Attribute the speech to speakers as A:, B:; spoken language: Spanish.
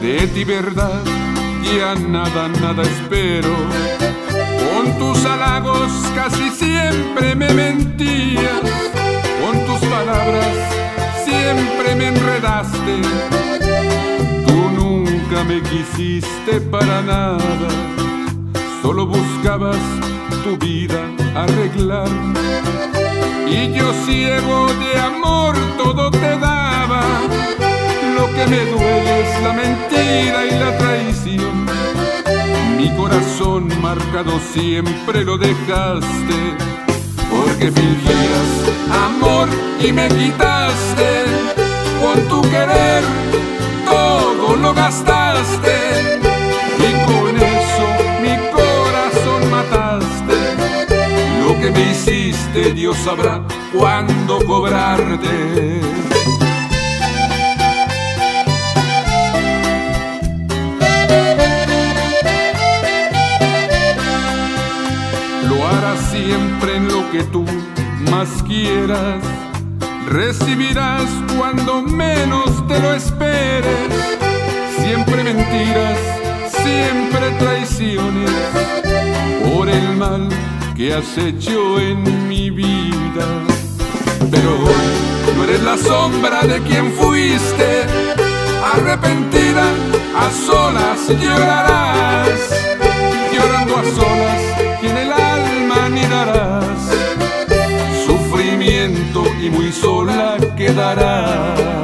A: De ti verdad ya nada, nada espero. Con tus halagos casi siempre me mentías, con tus palabras siempre me enredaste. Tú nunca me quisiste para nada, solo buscabas tu vida arreglar. Y yo ciego de amor todo te daba, lo que me duele es la mentira y la traición. Mi corazón marcado siempre lo dejaste, porque fingías amor y me quitaste. Con tu querer todo lo gastaste me hiciste Dios sabrá cuándo cobrarte. Lo harás siempre en lo que tú más quieras. Recibirás cuando menos te lo esperes. Siempre mentiras, siempre traiciones que has hecho en mi vida. Pero hoy no eres la sombra de quien fuiste, arrepentida a solas llorarás, llorando a solas y en el alma anidarás, sufrimiento y muy sola quedarás.